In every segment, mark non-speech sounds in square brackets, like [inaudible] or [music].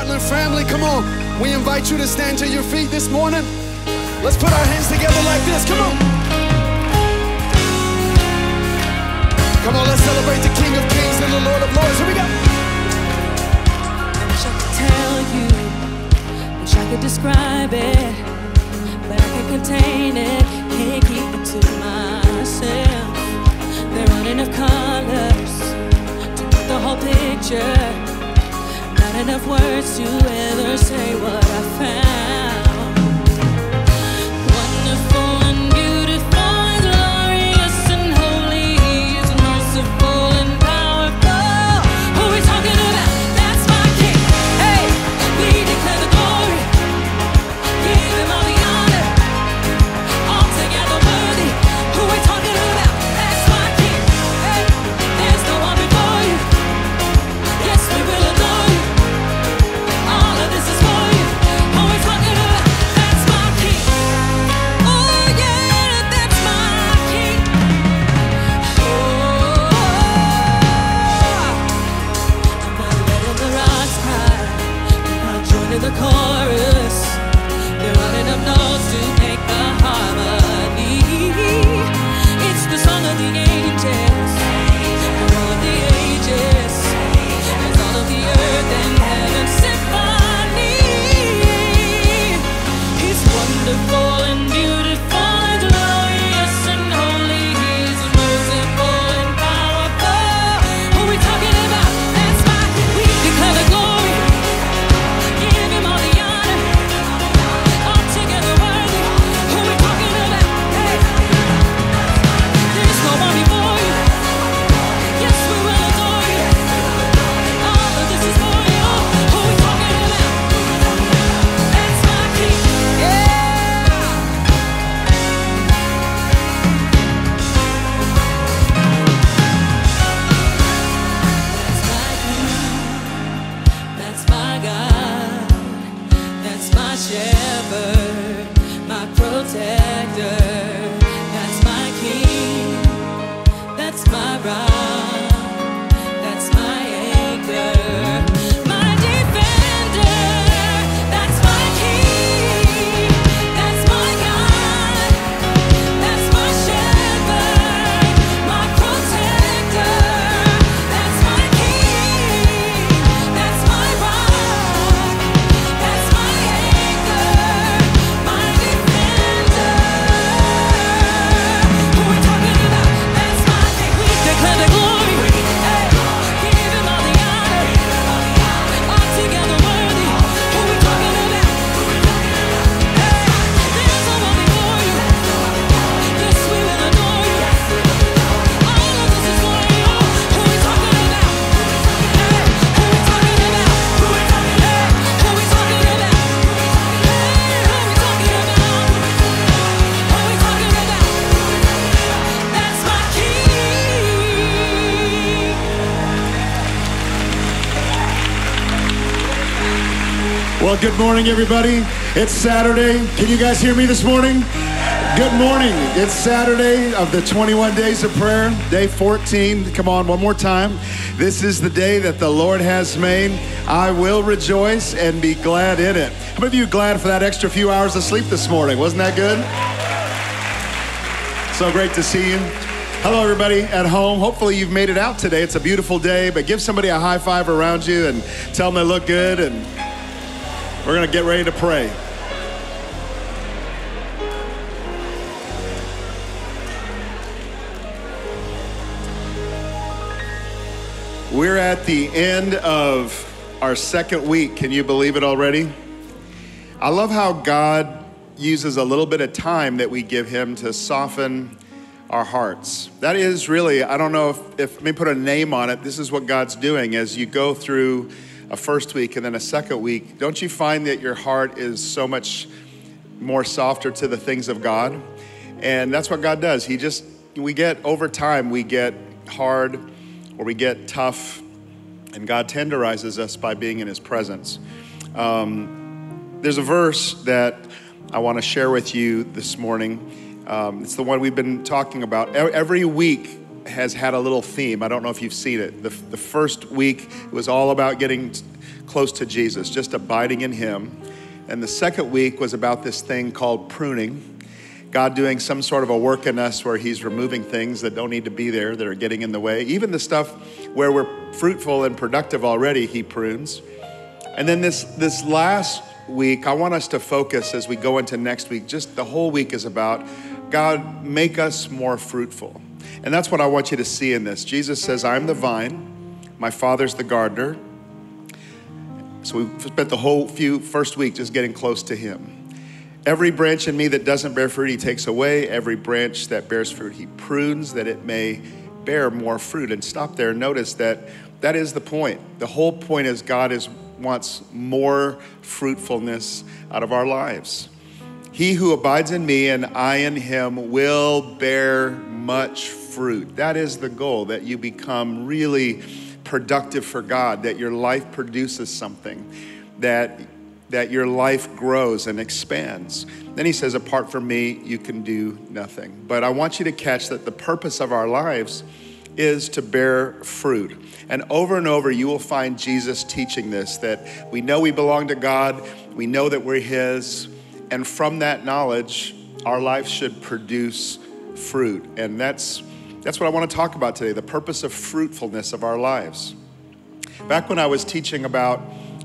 Heartland family, come on. We invite you to stand to your feet this morning. Let's put our hands together like this. Come on. Come on, let's celebrate the King of Kings and the Lord of Lords. Here we go. Wish I could tell you, wish I could describe it, but I can't contain it, can't keep it to myself. There aren't enough colors to put the whole picture, enough words to ever say what I found. Good morning, everybody. It's Saturday. Can you guys hear me this morning? Good morning. It's Saturday of the 21 days of prayer, day 14. Come on, one more time. This is the day that the Lord has made. I will rejoice and be glad in it. How many of you glad for that extra few hours of sleep this morning? Wasn't that good? So great to see you. Hello, everybody at home. Hopefully, you've made it out today. It's a beautiful day, but give somebody a high five around you and tell them they look good and we're going to get ready to pray. We're at the end of our second week. Can you believe it already? I love how God uses a little bit of time that we give Him to soften our hearts. That is really, I don't know if, if let me put a name on it. This is what God's doing as you go through a first week and then a second week. Don't you find that your heart is so much more softer to the things of God? And that's what God does. He just, we get over time, we get hard or we get tough, and God tenderizes us by being in His presence. Um, there's a verse that I want to share with you this morning. Um, it's the one we've been talking about. Every week has had a little theme. I don't know if you've seen it. The, the first week was all about getting close to Jesus, just abiding in Him. And the second week was about this thing called pruning. God doing some sort of a work in us where He's removing things that don't need to be there, that are getting in the way. Even the stuff where we're fruitful and productive already, He prunes. And then this, this last week, I want us to focus as we go into next week. Just the whole week is about God, make us more fruitful. And that's what I want you to see in this. Jesus says, I'm the vine, my Father's the gardener. So we spent the whole few first week just getting close to Him. Every branch in me that doesn't bear fruit, He takes away. Every branch that bears fruit, He prunes that it may bear more fruit. And stop there. Notice that that is the point. The whole point is God is wants more fruitfulness out of our lives. He who abides in me and I in him will bear much fruit. That is the goal, that you become really productive for God, that your life produces something, that, that your life grows and expands. Then he says, Apart from me, you can do nothing. But I want you to catch that the purpose of our lives is to bear fruit. And over and over, you will find Jesus teaching this that we know we belong to God, we know that we're His, and from that knowledge, our life should produce fruit. And that's, that's what I want to talk about today the purpose of fruitfulness of our lives. Back when I was teaching about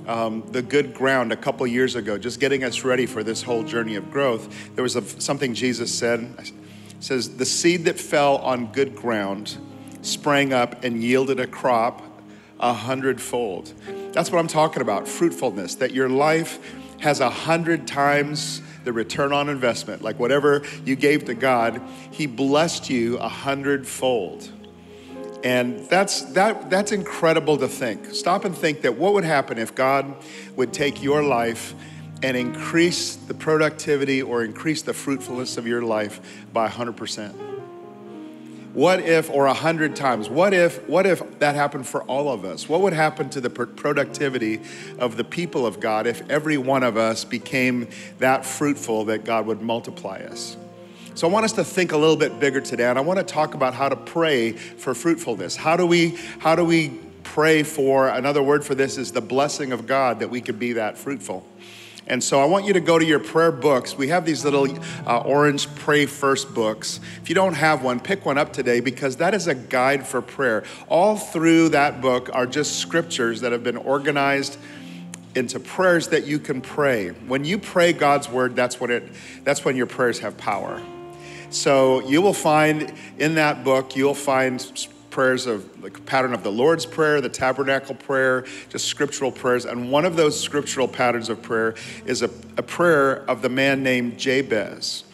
um, the good ground a couple years ago, just getting us ready for this whole journey of growth, there was a, something Jesus said. It says, The seed that fell on good ground sprang up and yielded a crop a hundredfold. That's what I'm talking about fruitfulness, that your life has a hundred times the return on investment. Like whatever you gave to God, He blessed you a hundredfold. And that's, that, that's incredible to think. Stop and think that what would happen if God would take your life and increase the productivity or increase the fruitfulness of your life by 100%? What if, or a hundred times, what if, what if that happened for all of us? What would happen to the productivity of the people of God if every one of us became that fruitful that God would multiply us? So I want us to think a little bit bigger today, and I want to talk about how to pray for fruitfulness. How do we, how do we pray for, another word for this is the blessing of God that we could be that fruitful? And so I want you to go to your prayer books. We have these little uh, orange Pray First books. If you don't have one, pick one up today because that is a guide for prayer. All through that book are just scriptures that have been organized into prayers that you can pray. When you pray God's word, that's what it that's when your prayers have power. So you will find in that book, you'll find prayers of the pattern of the Lord's Prayer, the tabernacle prayer, just scriptural prayers. And one of those scriptural patterns of prayer is a, a prayer of the man named Jabez.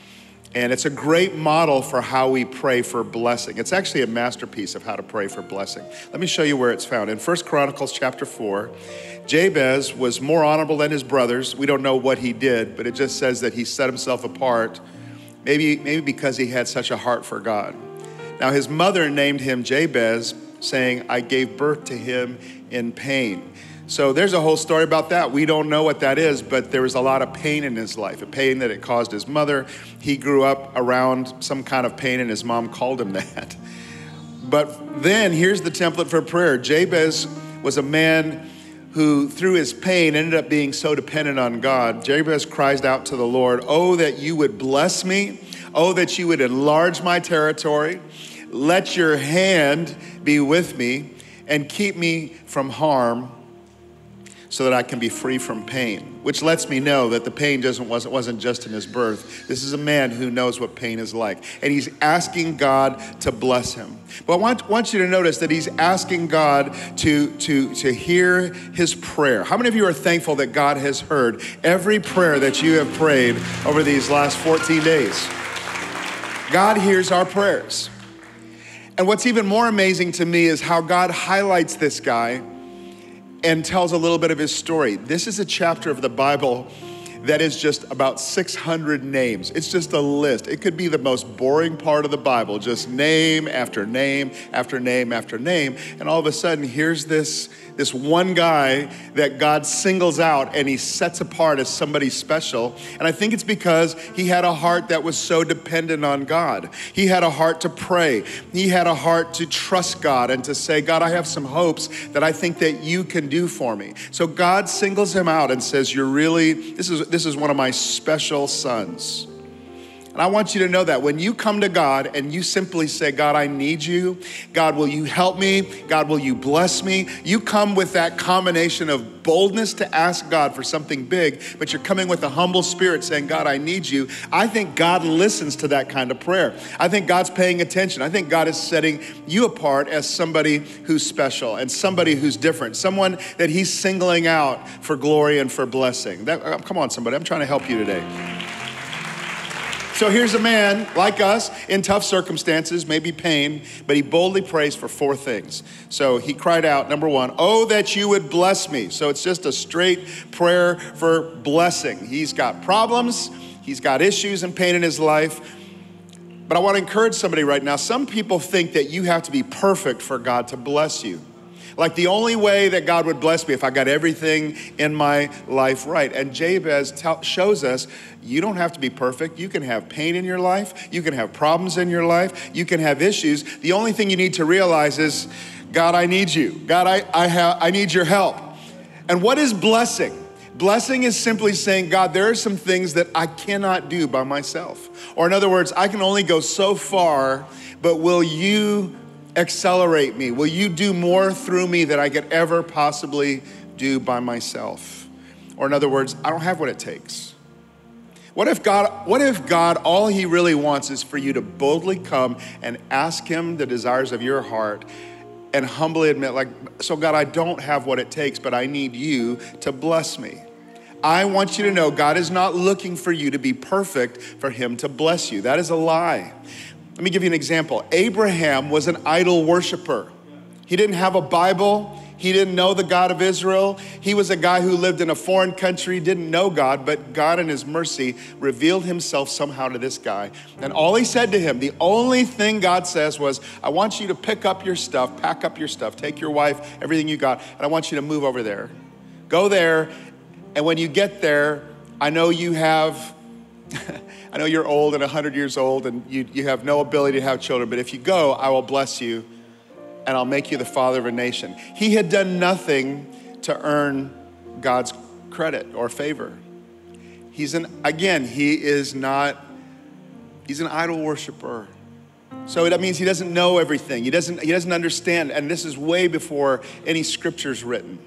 And it's a great model for how we pray for blessing. It's actually a masterpiece of how to pray for blessing. Let me show you where it's found. In First Chronicles chapter 4, Jabez was more honorable than his brothers. We don't know what he did, but it just says that he set himself apart, maybe, maybe because he had such a heart for God. Now his mother named him Jabez, saying, I gave birth to him in pain. So there's a whole story about that. We don't know what that is, but there was a lot of pain in his life, a pain that it caused his mother. He grew up around some kind of pain, and his mom called him [laughs] that. But then here's the template for prayer Jabez was a man who, through his pain, ended up being so dependent on God. Jabez cries out to the Lord, Oh, that you would bless me. Oh, that you would enlarge my territory. Let your hand be with me and keep me from harm so that I can be free from pain, which lets me know that the pain doesn't, wasn't, wasn't just in his birth. This is a man who knows what pain is like. And he's asking God to bless him. But I want, want you to notice that he's asking God to, to, to hear his prayer. How many of you are thankful that God has heard every prayer that you have prayed over these last 14 days? God hears our prayers. And what's even more amazing to me is how God highlights this guy and tells a little bit of his story. This is a chapter of the Bible that is just about 600 names. It's just a list. It could be the most boring part of the Bible, just name after name after name after name. And all of a sudden, here's this, this one guy that God singles out and he sets apart as somebody special. And I think it's because he had a heart that was so dependent on God. He had a heart to pray, he had a heart to trust God and to say, God, I have some hopes that I think that you can do for me. So God singles him out and says, You're really, this is, this is one of my special sons. And I want you to know that when you come to God and you simply say, God, I need you. God, will you help me? God, will you bless me? You come with that combination of boldness to ask God for something big, but you're coming with a humble spirit saying, God, I need you. I think God listens to that kind of prayer. I think God's paying attention. I think God is setting you apart as somebody who's special and somebody who's different, someone that He's singling out for glory and for blessing. That, uh, come on, somebody. I'm trying to help you today. So here's a man like us in tough circumstances, maybe pain, but he boldly prays for four things. So he cried out, number one, Oh, that you would bless me. So it's just a straight prayer for blessing. He's got problems, he's got issues and pain in his life. But I want to encourage somebody right now. Some people think that you have to be perfect for God to bless you. Like the only way that God would bless me if I got everything in my life right. And Jabez tell, shows us you don't have to be perfect. You can have pain in your life, you can have problems in your life, you can have issues. The only thing you need to realize is God, I need you. God, I, I, have, I need your help. And what is blessing? Blessing is simply saying, God, there are some things that I cannot do by myself. Or, in other words, I can only go so far, but will you accelerate me? Will you do more through me than I could ever possibly do by myself? Or in other words, I don't have what it takes. What if God what if God all he really wants is for you to boldly come and ask him the desires of your heart and humbly admit like so God I don't have what it takes but I need you to bless me. I want you to know God is not looking for you to be perfect for him to bless you. That is a lie. Let me give you an example. Abraham was an idol worshiper. He didn't have a Bible. He didn't know the God of Israel. He was a guy who lived in a foreign country, didn't know God, but God in his mercy revealed himself somehow to this guy. And all he said to him, the only thing God says was, I want you to pick up your stuff, pack up your stuff, take your wife, everything you got, and I want you to move over there. Go there, and when you get there, I know you have [laughs] I know you're old and 100 years old and you, you have no ability to have children, but if you go, I will bless you and I'll make you the father of a nation. He had done nothing to earn God's credit or favor. He's an, again, he is not, he's an idol worshiper. So that means he doesn't know everything. He doesn't, he doesn't understand. And this is way before any scripture's written.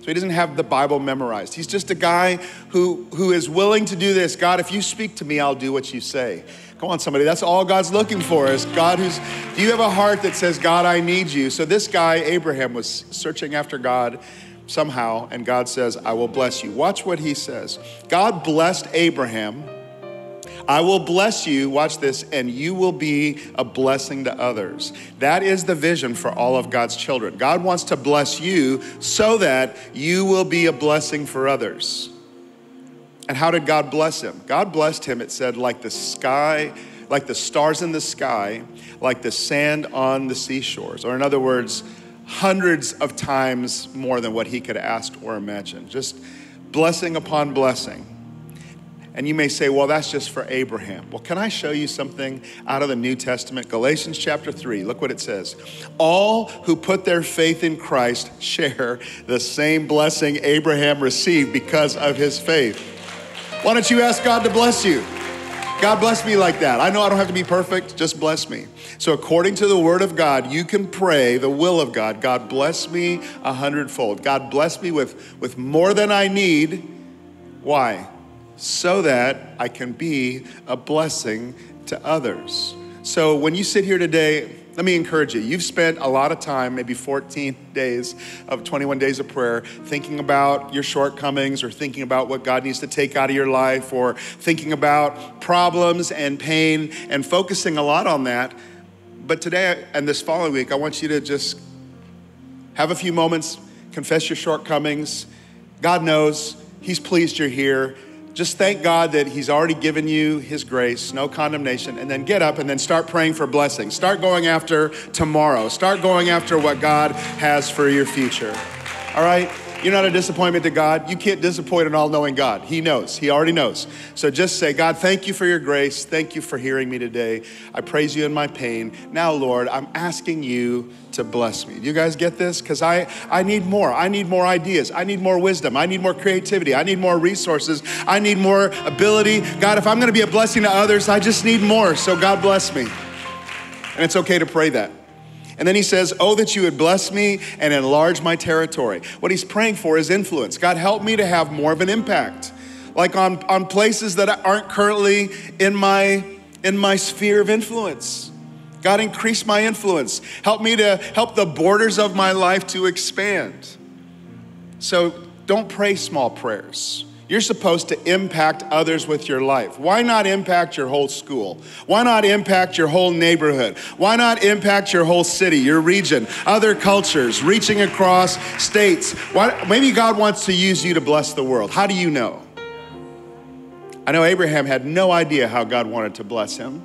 So he doesn't have the Bible memorized. He's just a guy who, who is willing to do this. God, if you speak to me, I'll do what you say. Come on, somebody. That's all God's looking for is God who's, do you have a heart that says, God, I need you? So this guy, Abraham, was searching after God somehow, and God says, I will bless you. Watch what he says. God blessed Abraham I will bless you, watch this, and you will be a blessing to others. That is the vision for all of God's children. God wants to bless you so that you will be a blessing for others. And how did God bless him? God blessed him, it said, like the sky, like the stars in the sky, like the sand on the seashores. Or, in other words, hundreds of times more than what he could ask or imagine. Just blessing upon blessing. And you may say, well, that's just for Abraham. Well, can I show you something out of the New Testament? Galatians chapter 3, look what it says. All who put their faith in Christ share the same blessing Abraham received because of his faith. Why don't you ask God to bless you? God bless me like that. I know I don't have to be perfect, just bless me. So, according to the word of God, you can pray the will of God. God bless me a hundredfold. God bless me with, with more than I need. Why? So that I can be a blessing to others. So when you sit here today, let me encourage you. You've spent a lot of time, maybe 14 [laughs] days of 21 days of prayer, thinking about your shortcomings or thinking about what God needs to take out of your life or thinking about problems and pain and focusing a lot on that. But today and this following week, I want you to just have a few moments, confess your shortcomings. God knows He's pleased you're here Just thank God that He's already given you His grace, no condemnation, and then get up and then start praying for blessings. Start going after tomorrow. Start going after what God has for your future. All right? You're not a disappointment to God. You can't disappoint an all knowing God. He knows, He already knows. So just say, God, thank you for your grace. Thank you for hearing me today. I praise you in my pain. Now, Lord, I'm asking you to bless me. Do you guys get this? Because I, I need more. I need more ideas. I need more wisdom. I need more creativity. I need more resources. I need more ability. God, if I'm going to be a blessing to others, I just need more. So, God, bless me. And it's okay to pray that. And then he says, Oh, that you would bless me and enlarge my territory. What he's praying for is influence. God, help me to have more of an impact, like on, on places that aren't currently in my, in my sphere of influence. God, increase my influence. Help me to help the borders of my life to expand. So don't pray small prayers. You're supposed to impact others with your life. Why not impact your whole school? Why not impact your whole neighborhood? Why not impact your whole city, your region, other cultures, reaching across states? Why, maybe God wants to use you to bless the world. How do you know? I know Abraham had no idea how God wanted to bless him.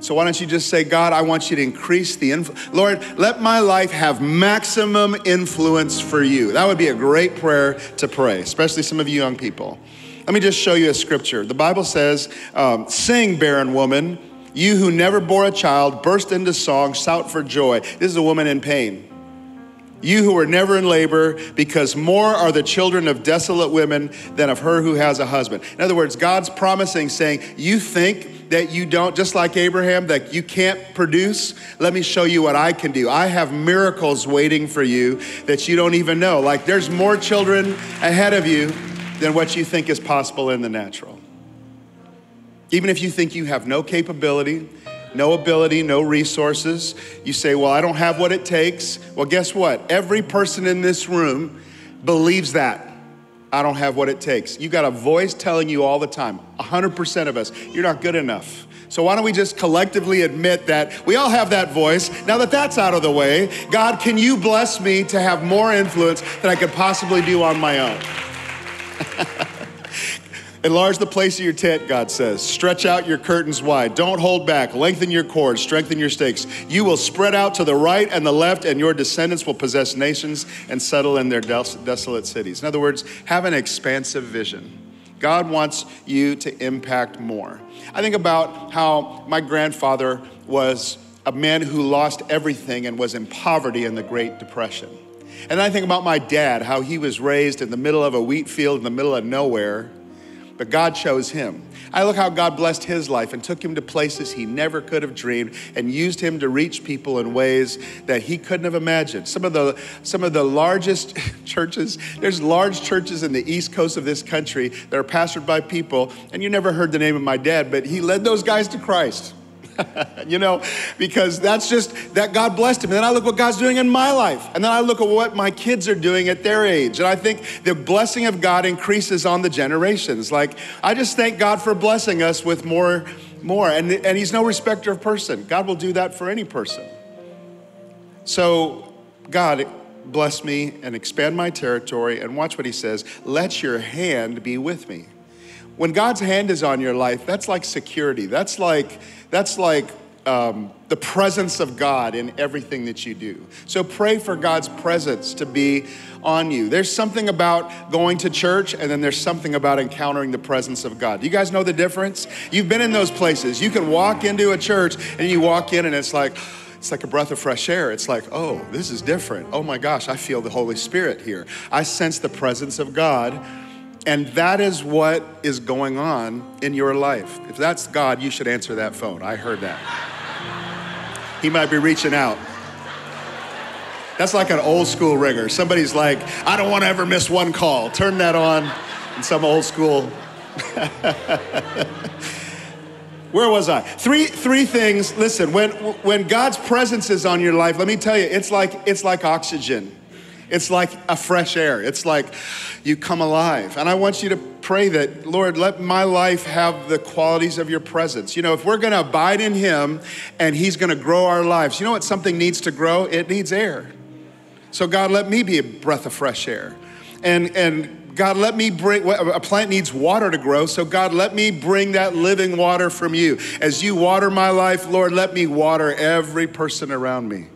So why don't you just say, God, I want you to increase the influence. Lord, let my life have maximum influence for you. That would be a great prayer to pray, especially some of you young people. Let me just show you a scripture. The Bible says, um, Sing, barren woman, you who never bore a child, burst into song, shout for joy. This is a woman in pain. You who are never in labor, because more are the children of desolate women than of her who has a husband. In other words, God's promising, saying, You think that you don't, just like Abraham, that you can't produce? Let me show you what I can do. I have miracles waiting for you that you don't even know. Like there's more children ahead of you than what you think is possible in the natural. Even if you think you have no capability, no ability, no resources. You say, Well, I don't have what it takes. Well, guess what? Every person in this room believes that. I don't have what it takes. You got a voice telling you all the time, 100% of us, you're not good enough. So why don't we just collectively admit that we all have that voice? Now that that's out of the way, God, can you bless me to have more influence than I could possibly do on my own? [laughs] Enlarge the place of your tent, God says. Stretch out your curtains wide. Don't hold back. Lengthen your cords. Strengthen your stakes. You will spread out to the right and the left, and your descendants will possess nations and settle in their des- desolate cities. In other words, have an expansive vision. God wants you to impact more. I think about how my grandfather was a man who lost everything and was in poverty in the Great Depression. And I think about my dad, how he was raised in the middle of a wheat field in the middle of nowhere but God chose him. I look how God blessed his life and took him to places he never could have dreamed and used him to reach people in ways that he couldn't have imagined. Some of the some of the largest [laughs] churches, there's large churches in the east coast of this country that are pastored by people, and you never heard the name of my dad, but he led those guys to Christ. [laughs] you know, because that's just that God blessed him. And then I look what God's doing in my life. And then I look at what my kids are doing at their age. And I think the blessing of God increases on the generations. Like, I just thank God for blessing us with more, more. And, and He's no respecter of person. God will do that for any person. So, God, bless me and expand my territory. And watch what He says let your hand be with me. When God's hand is on your life, that's like security. That's like, that's like um, the presence of God in everything that you do. So pray for God's presence to be on you. There's something about going to church, and then there's something about encountering the presence of God. Do you guys know the difference? You've been in those places. You can walk into a church and you walk in, and it's like, it's like a breath of fresh air. It's like, oh, this is different. Oh my gosh, I feel the Holy Spirit here. I sense the presence of God. And that is what is going on in your life. If that's God, you should answer that phone. I heard that. He might be reaching out. That's like an old school ringer. Somebody's like, I don't want to ever miss one call. Turn that on in some old school. [laughs] Where was I? Three three things. Listen, when when God's presence is on your life, let me tell you, it's like it's like oxygen. It's like a fresh air. It's like you come alive. And I want you to pray that, Lord, let my life have the qualities of your presence. You know, if we're going to abide in Him and He's going to grow our lives, you know what something needs to grow? It needs air. So, God, let me be a breath of fresh air. And, and God, let me bring, a plant needs water to grow, so God, let me bring that living water from you. As you water my life, Lord, let me water every person around me.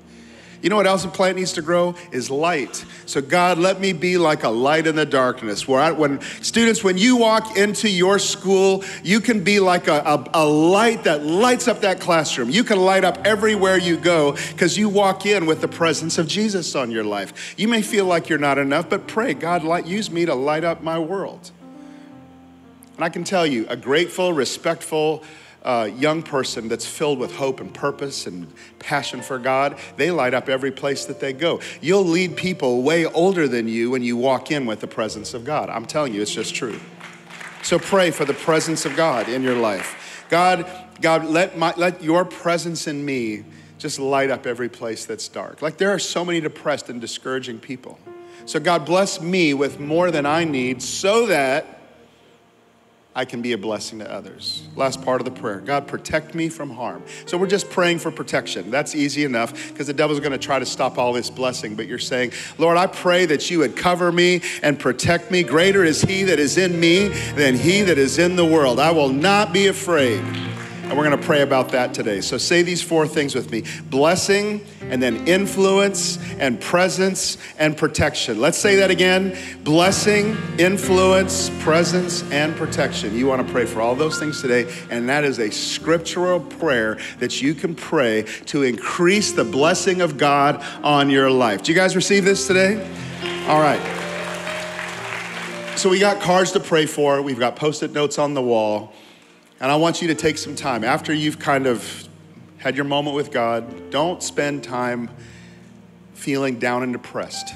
You know what else a plant needs to grow? Is light. So, God, let me be like a light in the darkness. Where I, when students, when you walk into your school, you can be like a, a, a light that lights up that classroom. You can light up everywhere you go because you walk in with the presence of Jesus on your life. You may feel like you're not enough, but pray, God, light, use me to light up my world. And I can tell you, a grateful, respectful, uh, young person that's filled with hope and purpose and passion for God, they light up every place that they go. You'll lead people way older than you when you walk in with the presence of God. I'm telling you, it's just true. So pray for the presence of God in your life. God, God, let, my, let your presence in me just light up every place that's dark. Like there are so many depressed and discouraging people. So God bless me with more than I need so that I can be a blessing to others. Last part of the prayer God, protect me from harm. So we're just praying for protection. That's easy enough because the devil's going to try to stop all this blessing. But you're saying, Lord, I pray that you would cover me and protect me. Greater is he that is in me than he that is in the world. I will not be afraid. And we're going to pray about that today. So say these four things with me blessing, and then influence, and presence, and protection. Let's say that again blessing, influence, presence, and protection. You want to pray for all those things today. And that is a scriptural prayer that you can pray to increase the blessing of God on your life. Do you guys receive this today? All right. So we got cards to pray for, we've got post it notes on the wall. And I want you to take some time after you've kind of had your moment with God, don't spend time feeling down and depressed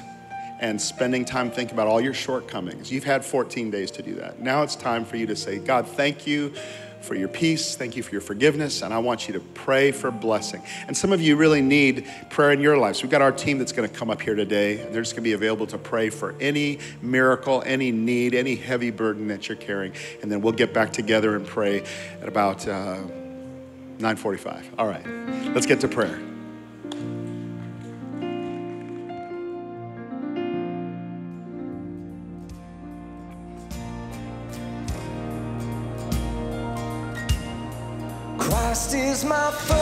and spending time thinking about all your shortcomings. You've had 14 days to do that. Now it's time for you to say, God, thank you for your peace. Thank you for your forgiveness. And I want you to pray for blessing. And some of you really need prayer in your lives. We've got our team that's going to come up here today. They're just going to be available to pray for any miracle, any need, any heavy burden that you're carrying. And then we'll get back together and pray at about uh, 9:45. All right, let's get to prayer. Is my firm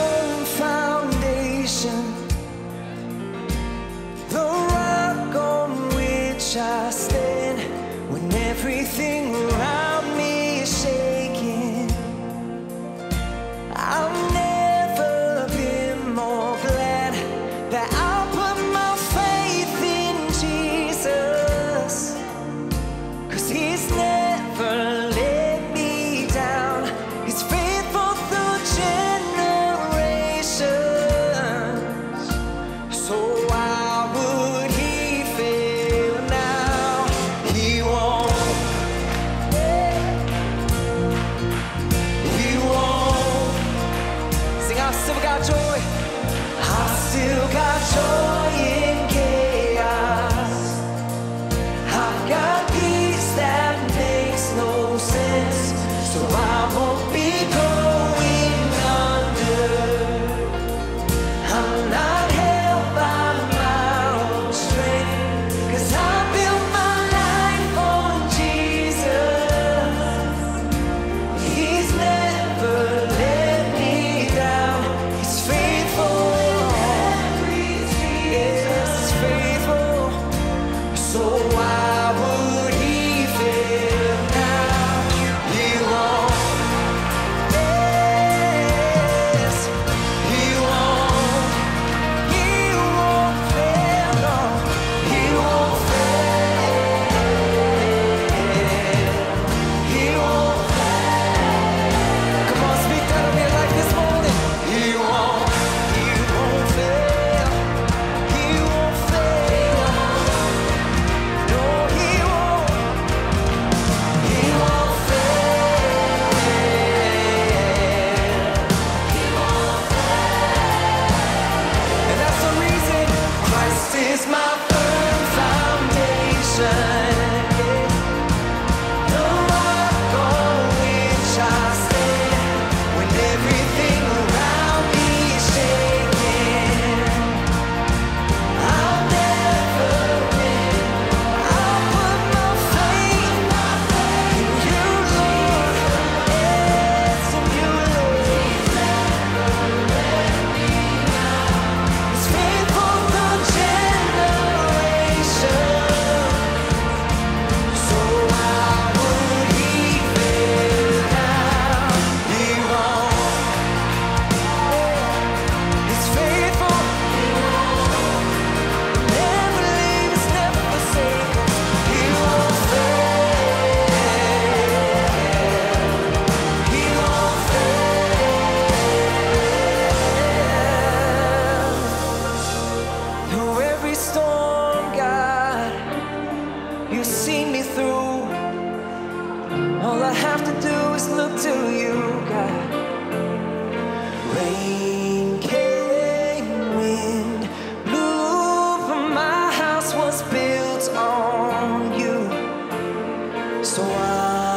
So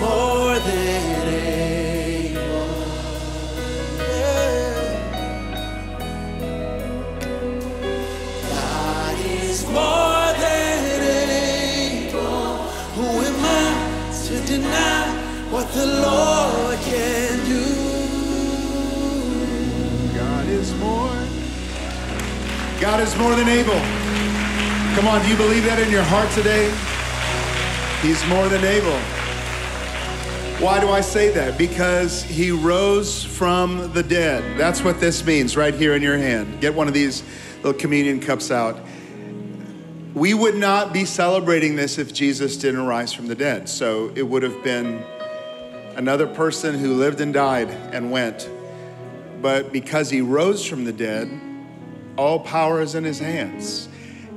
more than able. God is more than able. Who am I to deny what the Lord can do? God is more. God is more than able. Come on, do you believe that in your heart today? He's more than able. Why do I say that? Because he rose from the dead. That's what this means right here in your hand. Get one of these little communion cups out. We would not be celebrating this if Jesus didn't rise from the dead. So it would have been another person who lived and died and went. But because he rose from the dead, all power is in his hands.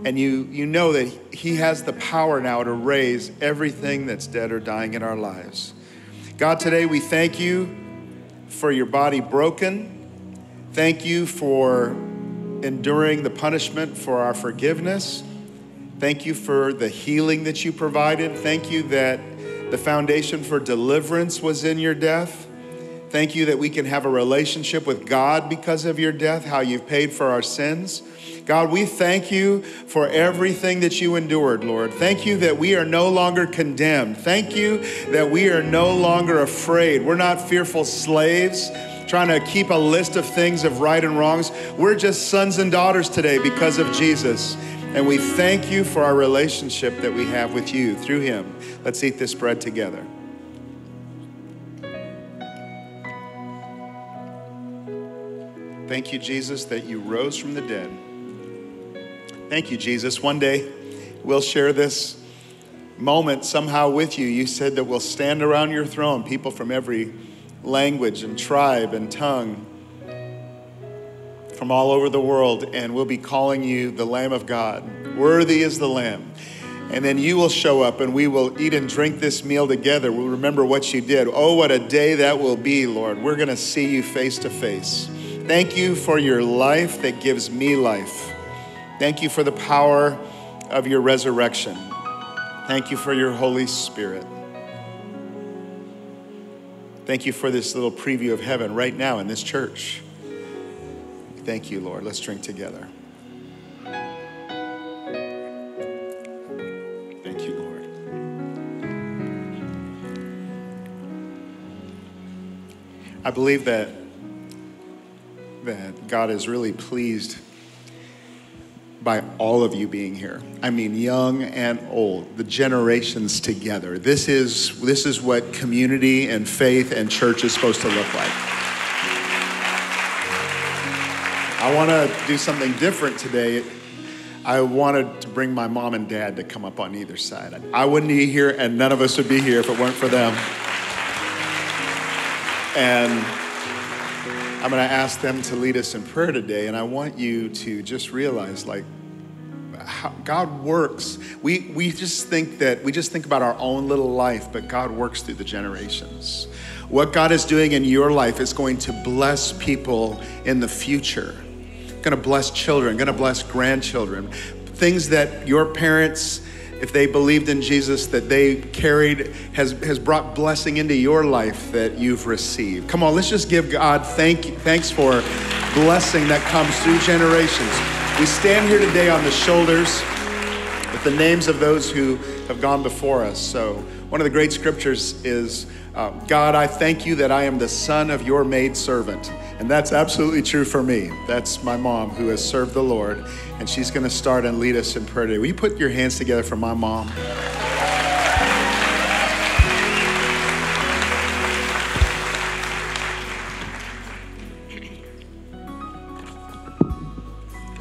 And you, you know that he has the power now to raise everything that's dead or dying in our lives. God, today we thank you for your body broken. Thank you for enduring the punishment for our forgiveness. Thank you for the healing that you provided. Thank you that the foundation for deliverance was in your death. Thank you that we can have a relationship with God because of your death, how you've paid for our sins. God, we thank you for everything that you endured, Lord. Thank you that we are no longer condemned. Thank you that we are no longer afraid. We're not fearful slaves trying to keep a list of things of right and wrongs. We're just sons and daughters today because of Jesus. And we thank you for our relationship that we have with you through him. Let's eat this bread together. Thank you, Jesus, that you rose from the dead. Thank you, Jesus. One day we'll share this moment somehow with you. You said that we'll stand around your throne, people from every language and tribe and tongue from all over the world, and we'll be calling you the Lamb of God. Worthy is the Lamb. And then you will show up and we will eat and drink this meal together. We'll remember what you did. Oh, what a day that will be, Lord. We're going to see you face to face. Thank you for your life that gives me life. Thank you for the power of your resurrection. Thank you for your Holy Spirit. Thank you for this little preview of heaven right now in this church. Thank you, Lord. Let's drink together. Thank you, Lord. I believe that that God is really pleased by all of you being here. I mean young and old, the generations together. This is this is what community and faith and church is supposed to look like. I want to do something different today. I wanted to bring my mom and dad to come up on either side. I wouldn't be here, and none of us would be here if it weren't for them. And I'm going to ask them to lead us in prayer today. And I want you to just realize, like, how God works. We, we just think that we just think about our own little life, but God works through the generations. What God is doing in your life is going to bless people in the future going to bless children, going to bless grandchildren. Things that your parents, if they believed in Jesus, that they carried, has, has brought blessing into your life that you've received. Come on, let's just give God thank, thanks for blessing that comes through generations. We stand here today on the shoulders with the names of those who have gone before us. So, one of the great scriptures is uh, God, I thank you that I am the son of your maid servant. And that's absolutely true for me. That's my mom who has served the Lord, and she's going to start and lead us in prayer today. Will you put your hands together for my mom?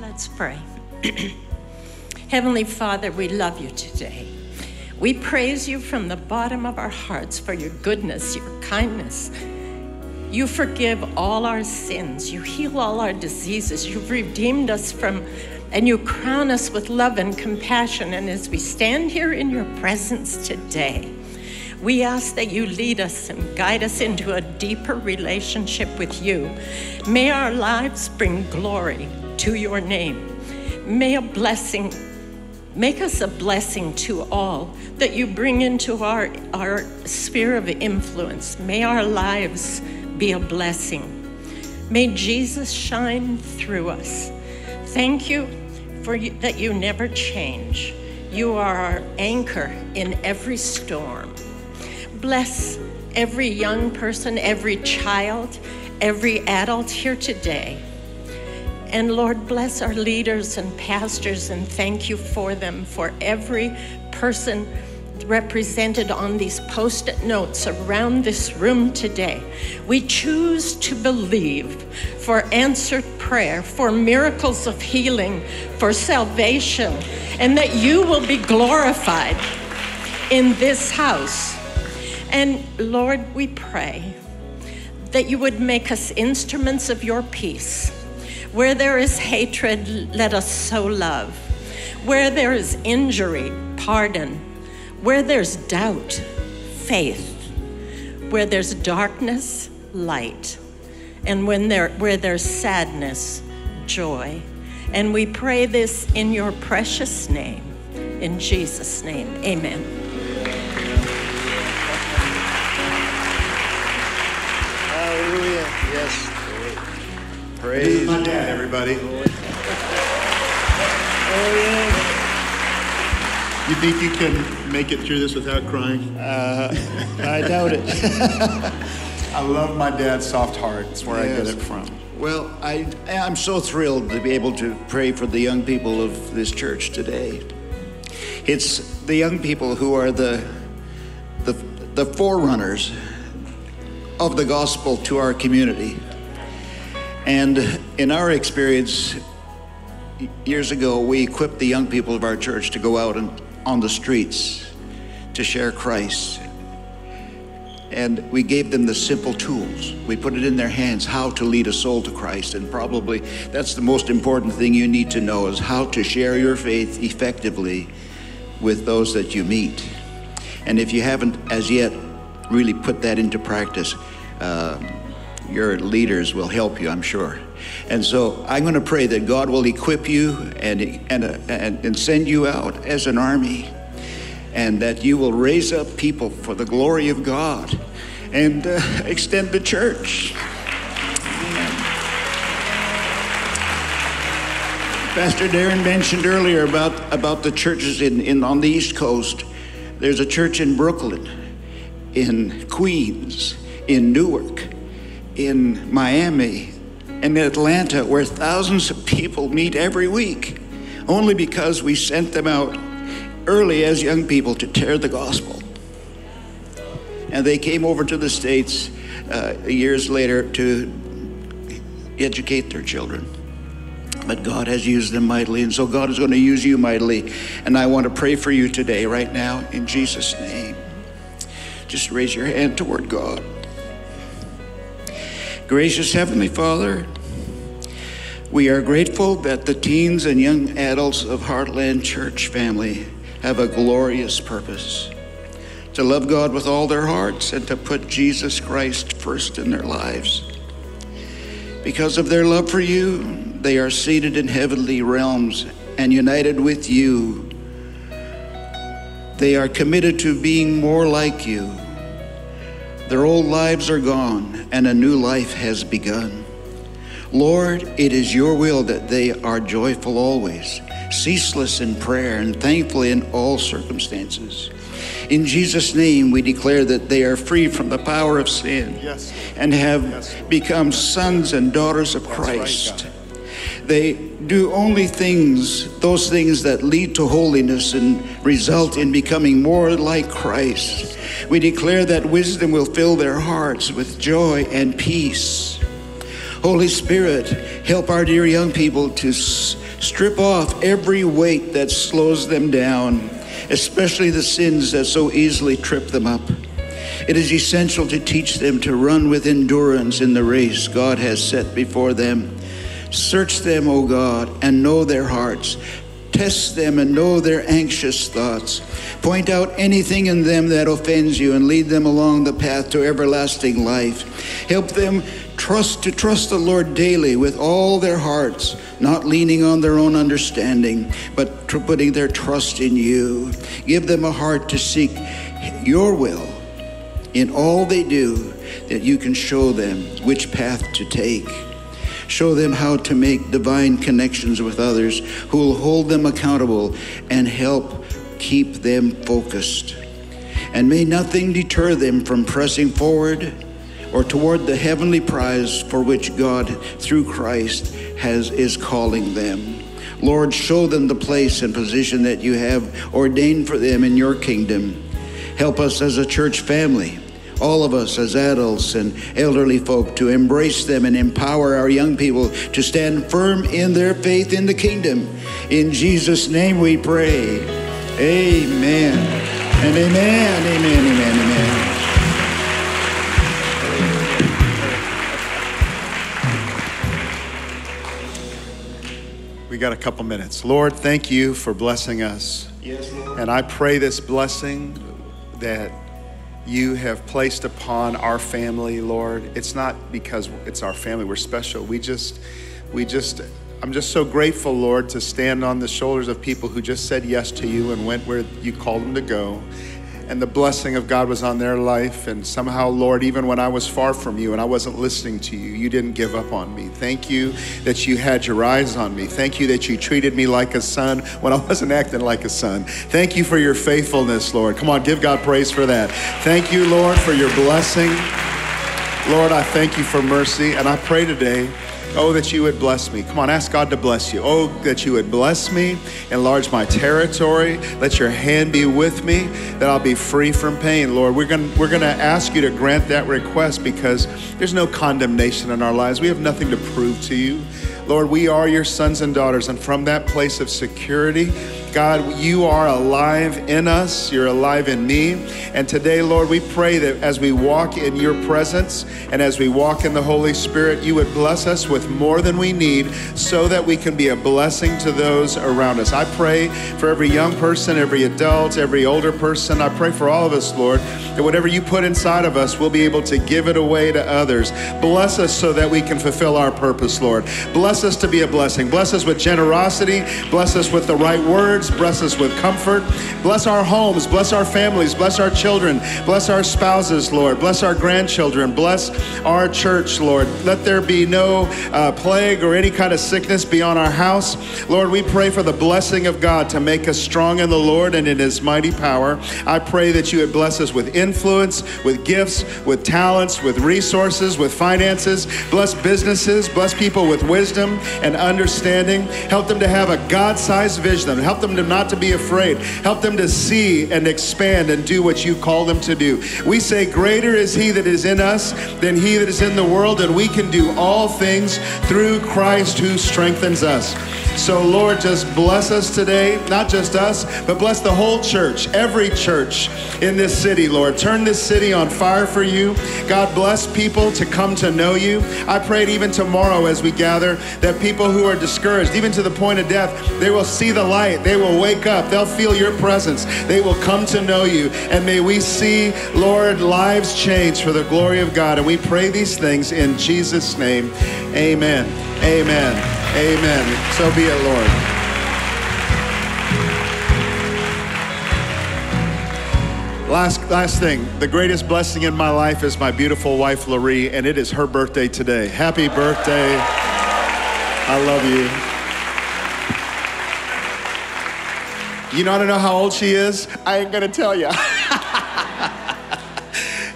Let's pray. [clears throat] Heavenly Father, we love you today. We praise you from the bottom of our hearts for your goodness, your kindness. You forgive all our sins. You heal all our diseases. You've redeemed us from, and you crown us with love and compassion. And as we stand here in your presence today, we ask that you lead us and guide us into a deeper relationship with you. May our lives bring glory to your name. May a blessing Make us a blessing to all that you bring into our, our sphere of influence. May our lives be a blessing. May Jesus shine through us. Thank you for you, that you never change. You are our anchor in every storm. Bless every young person, every child, every adult here today. And Lord, bless our leaders and pastors and thank you for them, for every person represented on these post it notes around this room today. We choose to believe for answered prayer, for miracles of healing, for salvation, and that you will be glorified in this house. And Lord, we pray that you would make us instruments of your peace. Where there is hatred, let us sow love. Where there is injury, pardon. Where there's doubt, faith. Where there's darkness, light. And when there, where there's sadness, joy. And we pray this in your precious name. In Jesus' name, amen. Hallelujah. Yes. Praise my dad, everybody. Oh, You think you can make it through this without crying? Uh, I [laughs] doubt it. [laughs] I love my dad's soft heart. It's where I get it from. Well, I, I'm so thrilled to be able to pray for the young people of this church today. It's the young people who are the, the, the forerunners of the gospel to our community. And in our experience, years ago, we equipped the young people of our church to go out and on the streets to share Christ. And we gave them the simple tools. We put it in their hands how to lead a soul to Christ. And probably that's the most important thing you need to know is how to share your faith effectively with those that you meet. And if you haven't as yet really put that into practice, uh, your leaders will help you, I'm sure. And so I'm going to pray that God will equip you and, and, and, and send you out as an army and that you will raise up people for the glory of God and uh, extend the church. Pastor Darryn mentioned earlier about, about the churches in, in, on the East Coast. There's a church in Brooklyn, in Queens, in Newark, in Miami, and Atlanta, where thousands of people meet every week, only because we sent them out early as young people to tear the gospel. And they came over to the States uh, years later to educate their children. But God has used them mightily, and so God is going to use you mightily. And I want to pray for you today, right now, in Jesus' name. Just raise your hand toward God. Gracious Heavenly Father, we are grateful that the teens and young adults of Heartland Church family have a glorious purpose to love God with all their hearts and to put Jesus Christ first in their lives. Because of their love for you, they are seated in heavenly realms and united with you. They are committed to being more like you. Their old lives are gone and a new life has begun. Lord, it is your will that they are joyful always, ceaseless in prayer, and thankful in all circumstances. In Jesus' name, we declare that they are free from the power of sin Yes. and have Yes. become sons and daughters of That's Christ. God. They do only things, those things that lead to holiness and result in becoming more like Christ. We declare that wisdom will fill their hearts with joy and peace. Holy Spirit, help our dear young people to strip off every weight that slows them down, especially the sins that so easily trip them up. It is essential to teach them to run with endurance in the race God has set before them. Search them, O God, and know their hearts. Test them and know their anxious thoughts. Point out anything in them that offends you and lead them along the path to everlasting life. Help them trust to trust the Lord daily with all their hearts, not leaning on their own understanding, but putting their trust in you. Give them a heart to seek your will in all they do, that you can show them which path to take. Show them how to make divine connections with others who will hold them accountable and help keep them focused. And may nothing deter them from pressing forward or toward the heavenly prize for which God, through Christ, has, is calling them. Lord, show them the place and position that you have ordained for them in your kingdom. Help us as a church family all of us as adults and elderly folk to embrace them and empower our young people to stand firm in their faith in the kingdom. In Jesus' name we pray. Amen. And amen, amen, amen, amen. We got a couple minutes. Lord, thank you for blessing us. Yes, Lord. And I pray this blessing that you have placed upon our family, Lord. It's not because it's our family, we're special. We just, we just, I'm just so grateful, Lord, to stand on the shoulders of people who just said yes to you and went where you called them to go. And the blessing of God was on their life. And somehow, Lord, even when I was far from you and I wasn't listening to you, you didn't give up on me. Thank you that you had your eyes on me. Thank you that you treated me like a son when I wasn't acting like a son. Thank you for your faithfulness, Lord. Come on, give God praise for that. Thank you, Lord, for your blessing. Lord, I thank you for mercy. And I pray today, oh, that you would bless me. Come on, ask God to bless you. Oh, that you would bless me, enlarge my territory. Let your hand be with me, that I'll be free from pain. Lord, we're going we're going to ask you to grant that request because there's no condemnation in our lives. We have nothing to prove to you. Lord, we are your sons and daughters, and from that place of security, God, you are alive in us. You're alive in me. And today, Lord, we pray that as we walk in your presence and as we walk in the Holy Spirit, you would bless us with more than we need so that we can be a blessing to those around us. I pray for every young person, every adult, every older person. I pray for all of us, Lord, that whatever you put inside of us, we'll be able to give it away to others. Bless us so that we can fulfill our purpose, Lord. Bless us to be a blessing. Bless us with generosity. Bless us with the right words. Bless us with comfort. Bless our homes. Bless our families. Bless our children. Bless our spouses, Lord. Bless our grandchildren. Bless our church, Lord. Let there be no uh, plague or any kind of sickness beyond our house. Lord, we pray for the blessing of God to make us strong in the Lord and in his mighty power. I pray that you would bless us with influence, with gifts, with talents, with resources, with finances. Bless businesses. Bless people with wisdom and understanding. Help them to have a God sized vision. Help them to not to be afraid. Help them to see and expand and do what you call them to do. We say, Greater is he that is in us than he that is in the world, and we can do all things through Christ who strengthens us. So, Lord, just bless us today, not just us, but bless the whole church, every church in this city, Lord. Turn this city on fire for you. God, bless people to come to know you. I prayed even tomorrow as we gather that people who are discouraged, even to the point of death, they will see the light. They will wake up. They'll feel your presence. They will come to know you. And may we see, Lord, lives change for the glory of God. And we pray these things in Jesus' name. Amen. Amen. Amen. So be it, Lord. Last, last thing. The greatest blessing in my life is my beautiful wife, Laurie, and it is her birthday today. Happy birthday. I love you. You know, I don't know how old she is? I ain't to tell you. [laughs]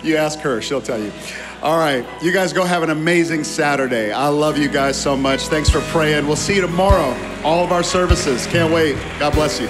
you ask her, she'll tell you. All right, you guys go have an amazing Saturday. I love you guys so much. Thanks for praying. We'll see you tomorrow. All of our services. Can't wait. God bless you.